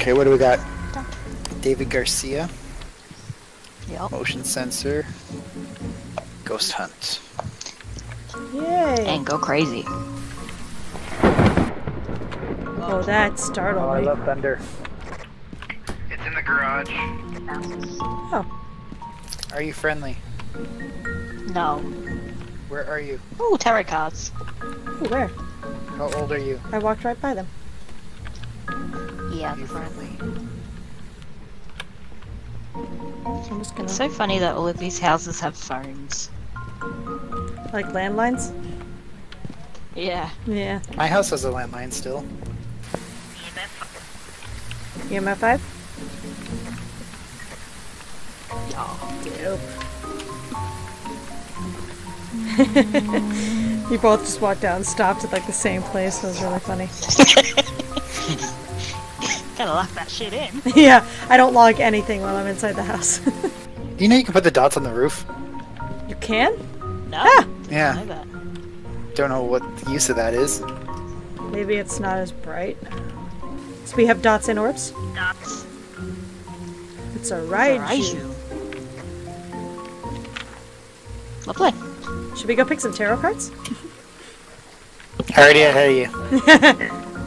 Okay, what do we got? David Garcia, Yep. motion sensor, ghost hunt. Yay! And go crazy. Oh, that startled oh, me. I love thunder. It's in the garage. Oh, Are you friendly? No. Where are you? Ooh, tarot cards. ooh, where? How old are you? I walked right by them. Yeah. Are you friendly? I'm just gonna It's so funny that all of these houses have phones. like landlines. Yeah. Yeah. My house has a landline still. EMF five. Yeah. you both just walked out and stopped at like the same place. It was really funny. Gotta lock that shit in. yeah, I don't log anything while I'm inside the house. Do you know you can put the dots on the roof? you can? No. Ah! Yeah. know. Don't know what the use of that is. Maybe it's not as bright. So we have dots and orbs. Dots. It's a Raiju. Raiju. Lovely. Should we go pick some tarot cards? Already ahead of you.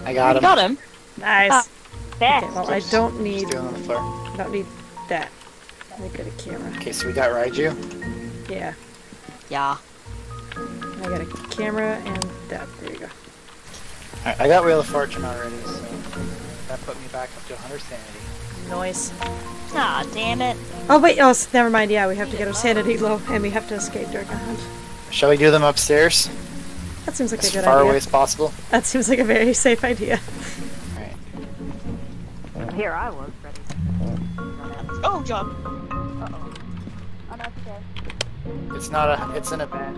I got You him. got him. Nice. Ah. Okay, well I don't need He's doing on the floor. I don't need that. Let me get a camera. Okay, so we got Raiju. Yeah. Yeah. I got a camera and that. There you go. Alright, I got Wheel of Fortune already, so that put me back up to 100 sanity. Noise. Ah, damn it. Oh wait, oh s- never mind, yeah, we have to get our sanity low and we have to escape during a hunt. Shall we do them upstairs? That seems like As a good idea. As far away as possible? That seems like a very safe idea. Alright. Here I was ready. Oh, John. Uh oh. I'm upstairs. It's not a, it's an event.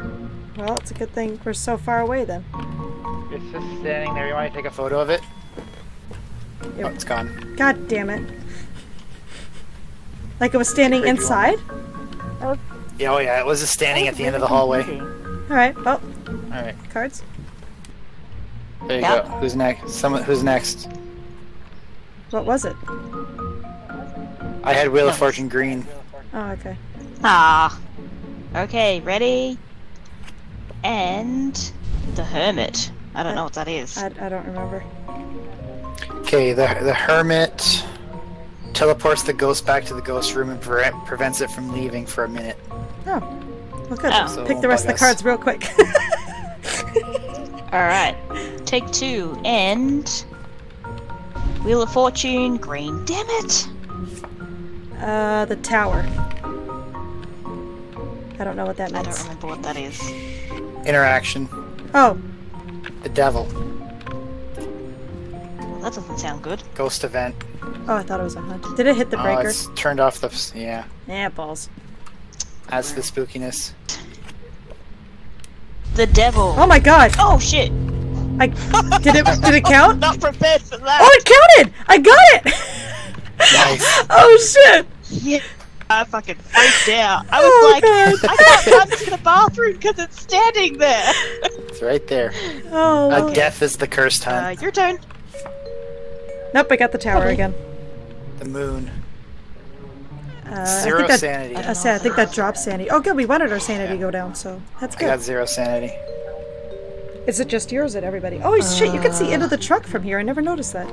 Well, it's a good thing we're so far away then. It's just standing there. You want to take a photo of it? Oh, it's gone. God damn it. Like it was standing Great inside? Yeah, oh yeah, it was just standing at the end of the hallway. Alright, well, Alright, cards. there you Yep. go. Who's next? Someone, who's next? What was it? I had Wheel of Fortune green. Oh, okay. Ah. Okay, ready? And the Hermit. I don't know what that is. I, I don't remember. Okay, the the hermit teleports the ghost back to the ghost room and pre- prevents it from leaving for a minute. Oh. Well, good. Oh. So Pick the rest of the cards real quick. Alright. Take two. And. Wheel of Fortune, green. Damn it! uh, the tower. I don't know what that I don't means. remember what that is. Interaction. Oh, The devil. Well, that doesn't sound good. Ghost event. oh, I thought it was a hunt. Did it hit the Oh, breaker? it's turned off the. Yeah, Yeah, balls. adds to the spookiness. The devil. Oh my god! Oh shit! I did it. Did it count? Not prepared for that. Oh, it counted! I got it! Nice. oh shit! Yeah. I fucking freaked out. I was Oh, like, God. I can't run to the bathroom because it's standing there. It's right there. Oh. Uh, death is the cursed Uh, hunt. your turn. Nope, I got the tower again. the moon. Uh, I Zero think that, sanity. I said I think that dropped sanity. Oh, good. We wanted our sanity to go down, so that's good. I got zero sanity. Is it just yours at everybody? Oh shit! You can see into the truck from here. I never noticed that.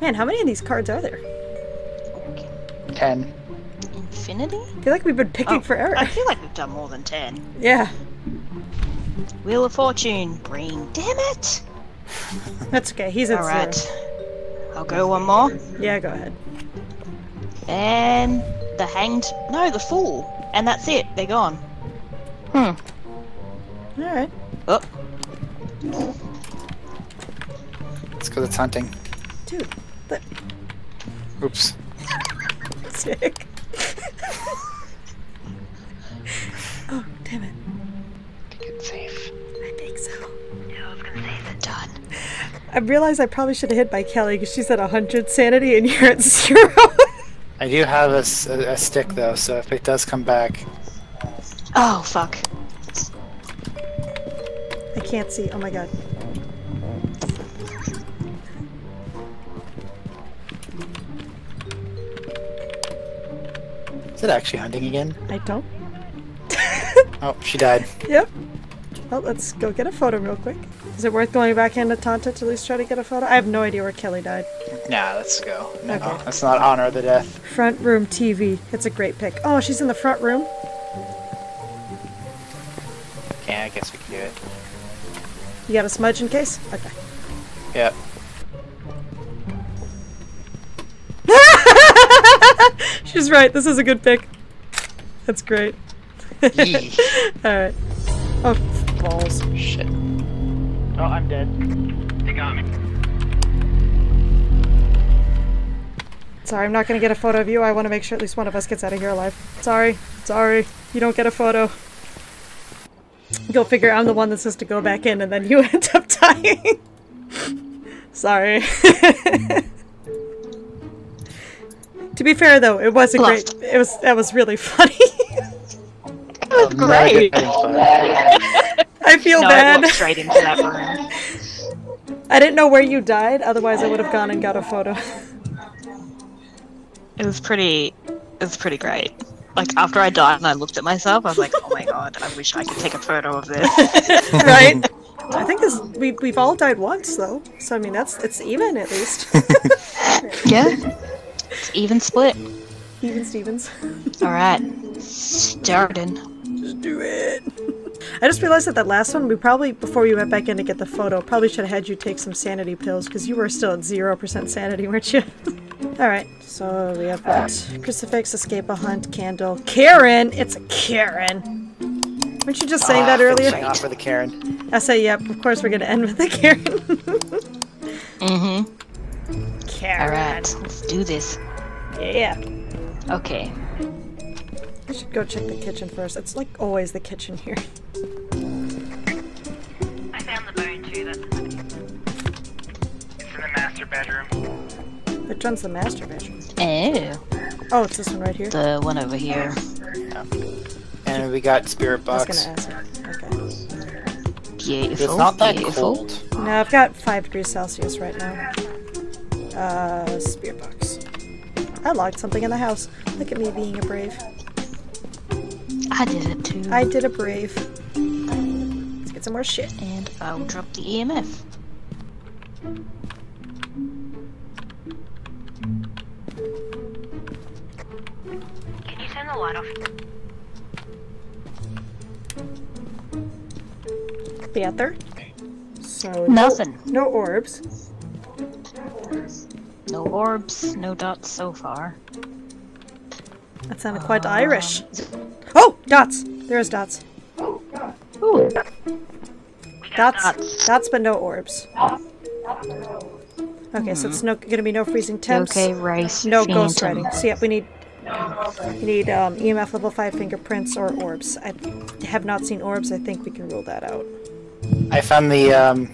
Man, how many of these cards are there? Ten. Infinity? I feel like we've been picking Oh, forever. I feel like we've done more than ten. yeah, Wheel of Fortune, green. Damn it! that's okay. He's at Alright. zero. I'll go one more. Yeah, go ahead. And the hanged. No, the fool. And that's it. They're gone. Hmm. All right. Oh. It's because it's hunting. Dude, that Oops. sick. oh, damn it. Get safe. I think so. Done. I realized I probably should have hit by Kelly because she's at 100 sanity and you're at zero. I do have a stick though, so if it does come back, Oh, fuck can't see. Oh my god. Is it actually hunting again? I don't. oh, she died. Yep. Well, let's go get a photo real quick. Is it worth going back into Tanta to at least try to get a photo? I have no idea where Kelly died. Nah, let's go. No, okay. let's not honor the death. Front room TV. It's a great pick. Oh, she's in the front room? You got a smudge in case? Okay. Yep. She's right. This is a good pick. That's great. Alright. Oh, balls. Shit. Oh, I'm dead. They got me. Sorry, I'm not gonna get a photo of you. I want to make sure at least one of us gets out of here alive. Sorry. Sorry. You don't get a photo. Go figure I'm the one that says to go back in and then you end up dying. Sorry. to be fair though, it was a great it was that was really funny. That was great. I feel No, bad. walked straight into that room. I didn't know where you died, otherwise I would have gone and got a photo. It was pretty. It was pretty great. Like after I died and I looked at myself, I was like, "Oh my god, I wish I could take a photo of this." right? I think this we we've all died once though. So I mean that's it's even at least. yeah, it's even split. even Stevens. All right, starting. Just do it. I just realized that that last one, we probably, before we went back in to get the photo, probably should have had you take some sanity pills because you were still at 0% sanity, weren't you? Alright, so we have what? Crucifix, escape a hunt, candle. Karen! It's a Karen! Weren't you just saying that Ah, earlier? finishing off with a Karen. I say, yep, of course we're gonna end with a Karen. Mm-hmm. Karen. All right, let's do this. Yeah. Okay. I should go check the kitchen first. It's like always the kitchen here. I found the bone too. That's it's in the master bedroom. Which one's the master bedroom? Oh, Oh, it's this one right here. the one over here. And we got spirit I was box. gonna ask. Okay. Beautiful. It's not that beautiful. cold. No, I've got 5 degrees Celsius right now. Uh, spirit box. I locked something in the house. Look at me being a brave. I did it too. I did a brave. Let's get some more shit. And I'll drop the EMF. Panther. So Nothing. No, orbs. No orbs, no dots so far. That sounded quite Irish. Oh, dots. There's dots. Ooh. Dots. Dots. Dots, but no orbs. Okay, so it's no gonna be no freezing temps. Okay, rice. No phantom. ghost writing. So yep, we need we need um, EMF level five fingerprints or orbs. I have not seen orbs. I think we can rule that out. I found the, um...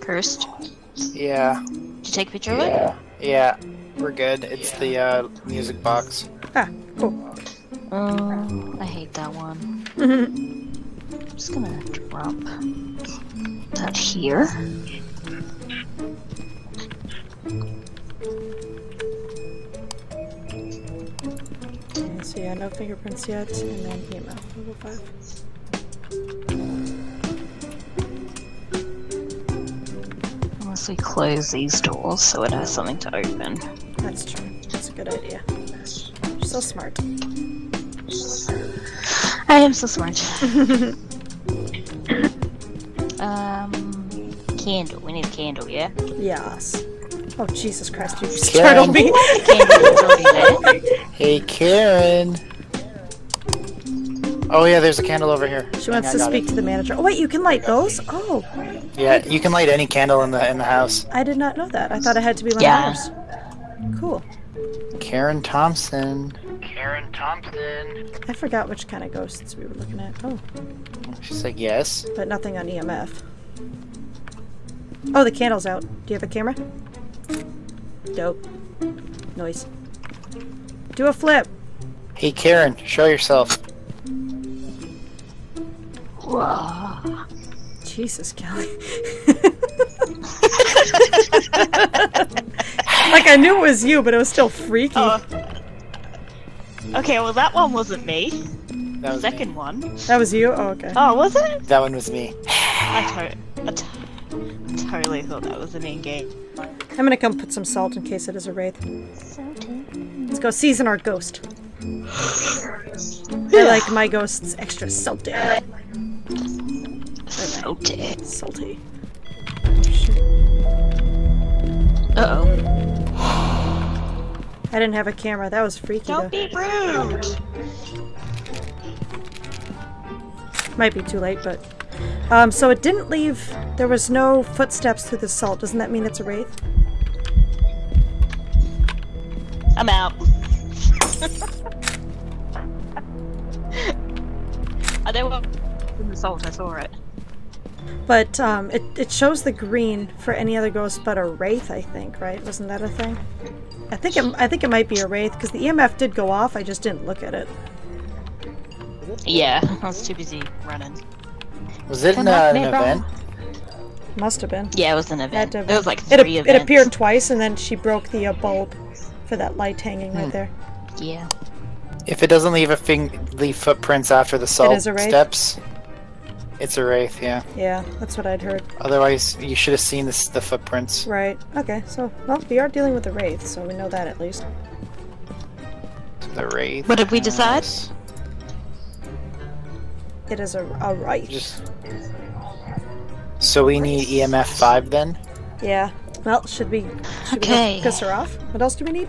Cursed? Yeah. Did you take a picture of it? Yeah, we're good. It's the, uh, music box. Ah, cool. Um, I hate that one. I'm just gonna drop that here. so yeah, no fingerprints yet, and then EMF level 5. actually close these doors so it has something to open. That's true. That's a good idea. So smart. I am so smart. um, candle. We need a candle, yeah? Yes. Oh, Jesus Christ, you startled me. hey, Karen. Oh, yeah, there's a candle over here. She wants to speak it. to the manager. Oh, wait, you can light those? Oh. Yeah, you can light any candle in the in the house. I did not know that. I thought it had to be one Yeah. of ours. Cool. Karen Thompson. Karen Thompson. I forgot which kind of ghosts we were looking at. Oh, She's like, yes. but nothing on EMF. Oh, the candle's out. Do you have a camera? Dope. Noise. Do a flip. Hey, Karen, show yourself. Whoa. Jesus, Kelly. like I knew it was you, but it was still freaky. Oh. Okay, well that one wasn't me. That was me. Second one. That was you? Oh, okay. Oh, was it? That one was me. I, to- I, t- I totally thought that was an in-game. I'm gonna come put some salt in case it is a wraith. Let's go season our ghost. I like my ghosts extra salty. Salty. Salty. Uh oh. I didn't have a camera. That was freaky Don't though. be rude. Might be too late, but. Um, so it didn't leave. There was no footsteps through the salt. Doesn't that mean it's a wraith? I'm out. I there was in the salt. I saw it. But um, it, it shows the green for any other ghost but a wraith. I think, right? Wasn't that a thing? I think it, I think it might be a wraith because the EMF did go off. I just didn't look at it. Yeah, I was too busy running. Was it Come an, uh, an event? Must have been. Yeah, it was an event. to have There was like it, three ap- events. it appeared twice, and then she broke the uh, bulb for that light hanging right Hmm. there. Yeah. If it doesn't leave a fing- leave footprints after the salt is a wraith? steps, it's a wraith. Yeah. Yeah, that's what I'd heard. Otherwise, you should have seen this, the footprints. Right. Okay. So, well, we are dealing with a wraith, so we know that at least. The wraith. What did we decide? Nice. It is a, a wraith. Just. So we need EMF five then. Yeah. Well, should we should Okay. we piss her off? What else do we need?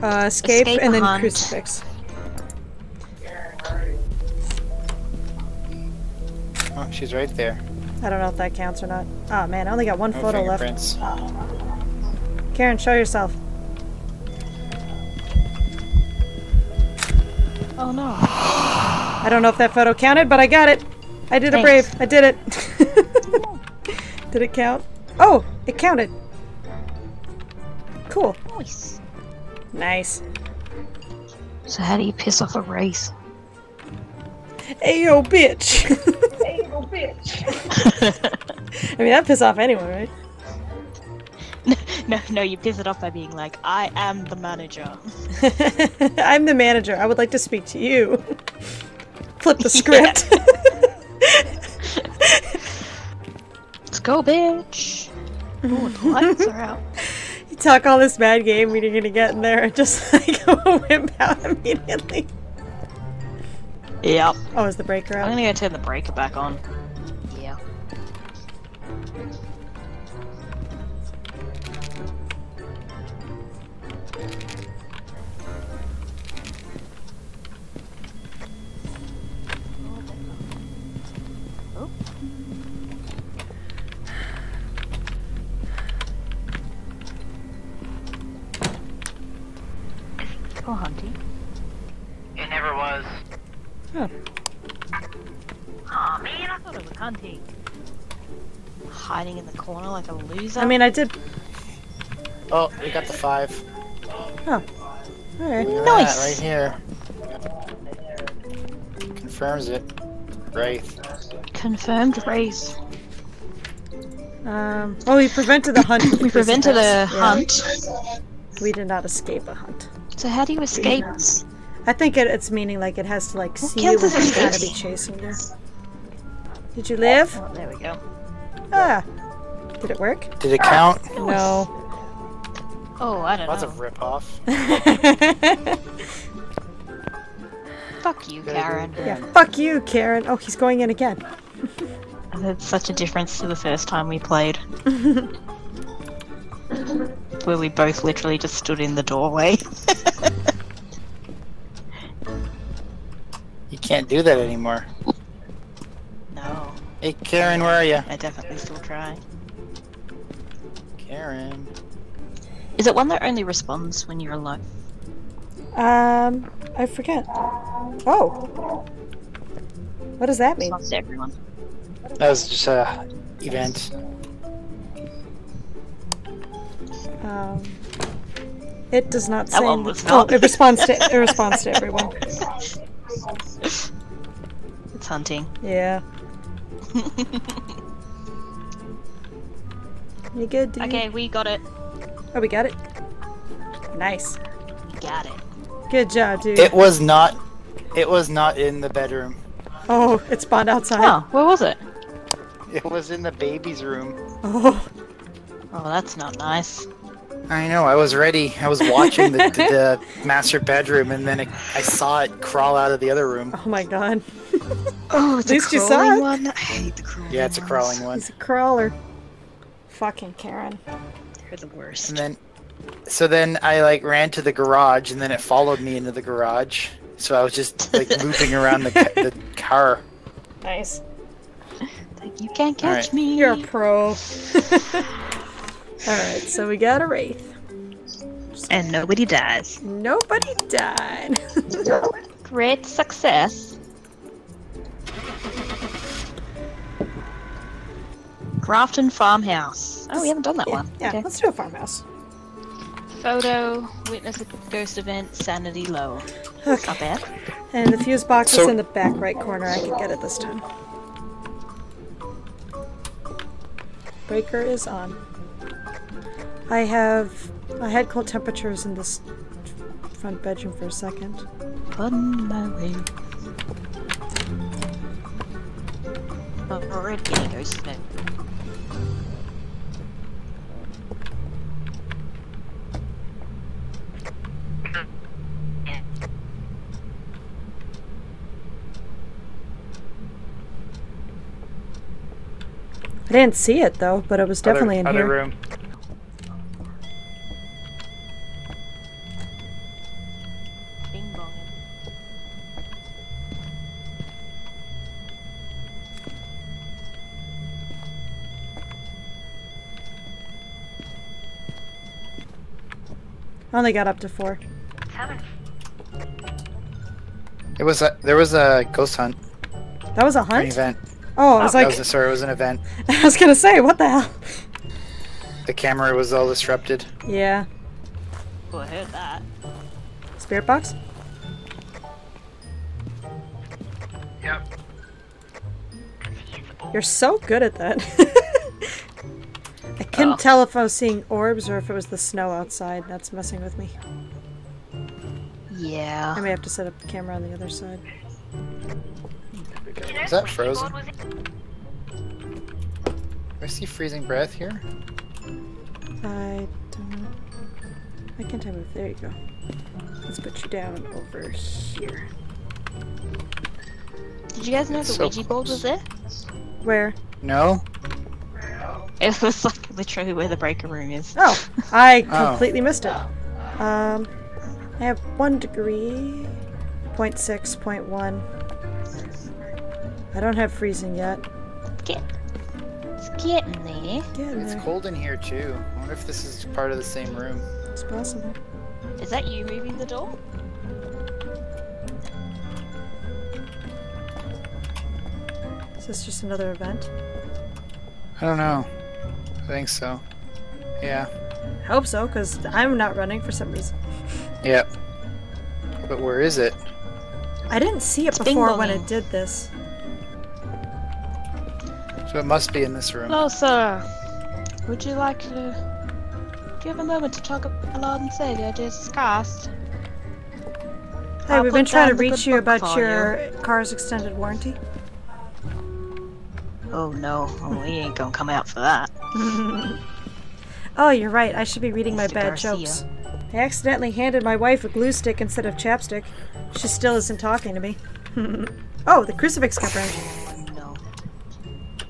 Uh, escape, Escape and then hunt. crucifix. Oh, she's right there. I don't know if that counts or not. Oh man, I only got one No photo left. fingerprints. Ah. Karen, show yourself. Oh no. I don't know if that photo counted, but I got it. I did a brave. I did it. did it count? Oh, it counted. Cool. Nice. Nice. So how do you piss off a wraith? Ayo, bitch. Ayo, bitch. I mean, that piss off anyone, right? no, no, you piss it off by being like, I am the manager. I'm the manager. I would like to speak to you. Flip the script. Let's go, bitch. Oh, the lights are out. you talk all this bad game when you're gonna get in there and just like wimp out immediately. Yep. Oh, is the breaker I'm gonna go turn the breaker back on. Yeah. Oh. Go hunting. It never was. Oh. Aw man, I thought it was hunting. Hiding in the corner like a loser. I mean, I did. Oh, we got the five. Oh. Alright. Look Nice. right here. Confirms it. Wraith. confirmed wraith. Um. Well, we prevented the hunt. We prevented a. Yeah. hunt. We did not escape a hunt. So how do you escape? I think it, it's meaning like it has to like see you counts if as it's gotta be chasing you. Did you live? Oh, there we go. Ah. Did it work? Did it count? No. Oh, I don't Lots know. of rip-off. Fuck you, Karen. yeah. Fuck you, Karen. Oh, he's going in again. That's such a difference to the first time we played. Where we both literally just stood in the doorway. Can't do that anymore. no, Hey, Karen, where are you? I definitely still try. Karen. Is it one that only responds when you're alone? Um, I forget. Oh. What does that mean? Responds to everyone. That was just a event. Um, it does not That say. oh, not. it responds to it responds to everyone. It's hunting. Yeah. You good, dude? Okay, we got it. Oh, we got it. Nice. We got it. Good job, dude. It was not. It was not in the bedroom. oh, it spawned outside. Oh, where was it? It was in the baby's room. Oh, Oh, that's not nice. I know. I was ready. I was watching the, the, the master bedroom, and then it, I saw it crawl out of the other room. oh my god. Oh, it's At least a you saw crawling it. one. I hate the crawling Yeah, it's a ones. crawling one. He's a crawler. Fucking Karen. They're the worst. And then, so then I like ran to the garage, and then it followed me into the garage. So I was just like looping around the ca- the car. Nice. Like, you can't catch Alright. me. You're a pro. Alright, so we got a Wraith. And nobody dies. Nobody died. Great success. Grafton Farmhouse. Oh, we haven't done that yeah, one. yeah, Okay. let's do a farmhouse. Photo, witness a ghost event, sanity low. That's not bad. And the fuse box is in the back right corner. I can get it this time. Breaker is on. I have. I had cold temperatures in this front bedroom for a second. On my way. Oh, already getting ghost event. Didn't see it though, but it was definitely other, in other here. room. I only got up to four. It was a there was a ghost hunt That was a an hunt. event. Oh, I was that like, was a, sorry, it was an event. I was gonna say, what the hell? The camera was all disrupted. Yeah, Oh, I heard that. spirit box. Yep. You're so good at that. I couldn't Oh. tell if I was seeing orbs or if it was the snow outside. That's messing with me. Yeah. I may have to set up the camera on the other side. Is that frozen? I see freezing breath here. I don't. I can't tell if there you go. Let's put you down over here. Did you guys know the So Ouija board was close. there? Where? No. It was like literally where the breaker room is. Oh, I Oh. completely missed it. Um, I have one degree, point six, point one. I don't have freezing yet. Get, it's getting there. Getting It's there. cold in here too. I wonder if this is part of the same room. It's possible. Is that you moving the door? Is this just another event? I don't know. I think so. Yeah. I hope so, because I'm not running for some reason. Yep. But where is it? I didn't see it It's before when bonging. it did this. So it must be in this room. Hello, sir. Would you like to? Do you have a moment to talk about our Lord and Savior Jesus Christ? Hey, I'll we've been trying to reach you about for your car's extended warranty. Oh no, oh, we ain't gonna come out for that. Oh, you're right. I should be reading my bad Garcia. jokes. I accidentally handed my wife a glue stick instead of chapstick. She still isn't talking to me. oh, the crucifix got burned.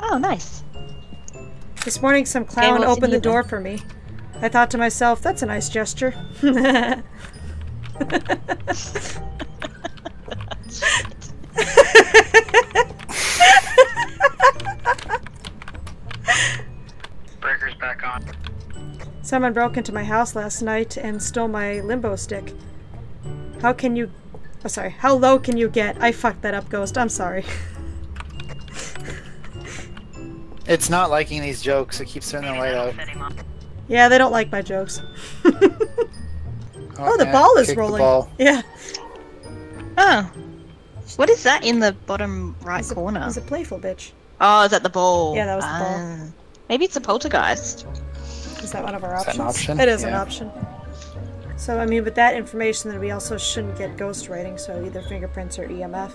Oh. Nice. This morning, some clown well, opened the you then. door for me. I thought to myself, that's a nice gesture. Breaker's back on. Someone broke into my house last night and stole my limbo stick. How can you. Oh, sorry. How low can you get? I fucked that up, Ghost. I'm sorry. It's not liking these jokes. It keeps turning the light out. yeah, they don't like my jokes. Oh, the yeah, ball is kick the rolling. ball. Yeah. Oh. What is that in the bottom right He's a, corner? he's a playful bitch. Oh, is that the ball? Yeah, that was the ball. Ah. Maybe it's a poltergeist. Is that one of our Is that options? an option? It is an option. So, I mean, with that information, then we also shouldn't get ghost writing, so either fingerprints or EMF.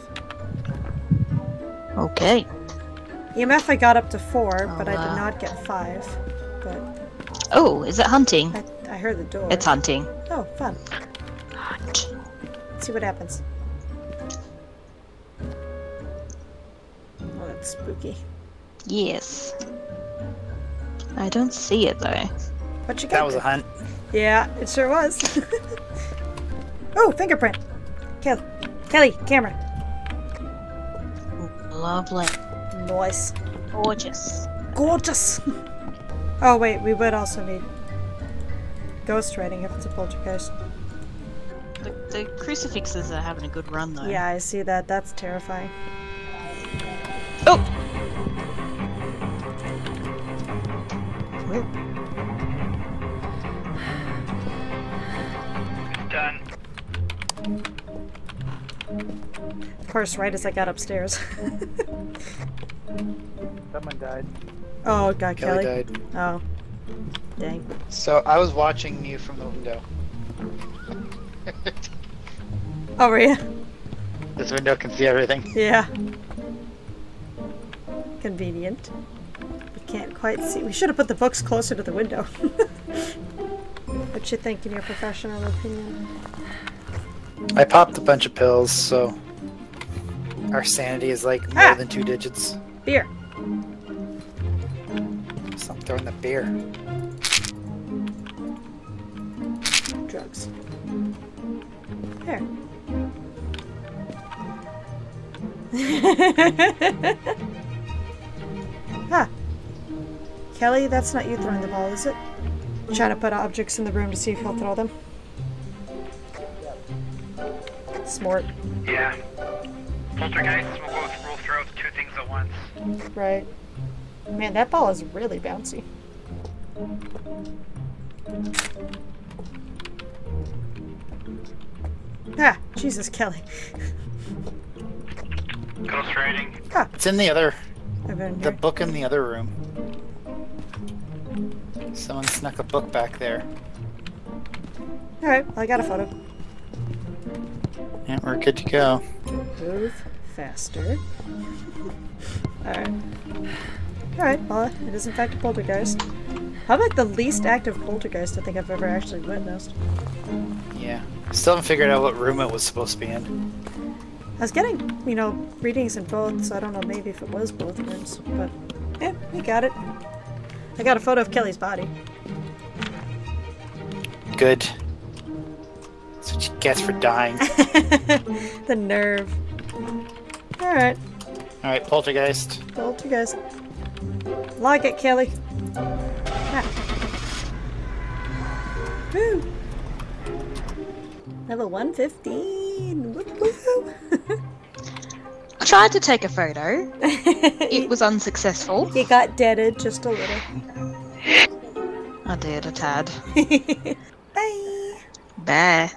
Okay. EMF I got up to four, oh, but I Oh, did wow. not get five. But Oh, is it hunting? I, I heard the door. It's hunting. Oh, fun. Hunt. Let's see what happens. Oh, that's spooky. Yes. I don't see it though. What you got? That was a hunt. Yeah, it sure was. oh, fingerprint. Kelly, Kelly, camera. Lovely. Nice. Gorgeous. Gorgeous. oh wait, we would also need ghost writing if it's a poltergeist. The, the crucifixes are having a good run though. Yeah, I see that. That's terrifying. Oh! Done. Of course, right as I got upstairs. Someone died. oh, God, Kelly, Kelly. died. Oh, dang. So I was watching you from the window. Oh, were you? This window can see everything. Yeah. Convenient. We can't quite see. We should have put the books closer to the window. what you think, in your professional opinion? I popped a bunch of pills, so our sanity is like more Ah. than two digits. Beer. So I'm throwing the beer. Drugs. There. ah. Kelly, that's not you throwing the ball, is it? Trying to put objects in the room to see if he'll throw them. Smart. Yeah. Poltergeists will go will throw two things at once. Right. Man, that ball is really bouncy. Ah, Jesus, Kelly. Ghost writing. It's in the other, I've the book in the other room. Someone snuck a book back there. Alright, well, I got a photo. Yeah, we're good to go. Move faster. Alright. Alright, well, it is in fact a poltergeist. Probably like the least active poltergeist I think I've ever actually witnessed. Yeah. Still haven't figured out what room it was supposed to be in. I was getting, you know, readings in both, so I don't know maybe if it was both rooms, but yeah, we got it. I got a photo of Kelly's body. Good. That's what you get for dying. the nerve. Alright, Alright, poltergeist. poltergeist. Log it, Kelly. Woo! Level 115! Woo woo! I tried to take a photo. It was unsuccessful. you got deaded just a little. I did a tad. Bye! Bye.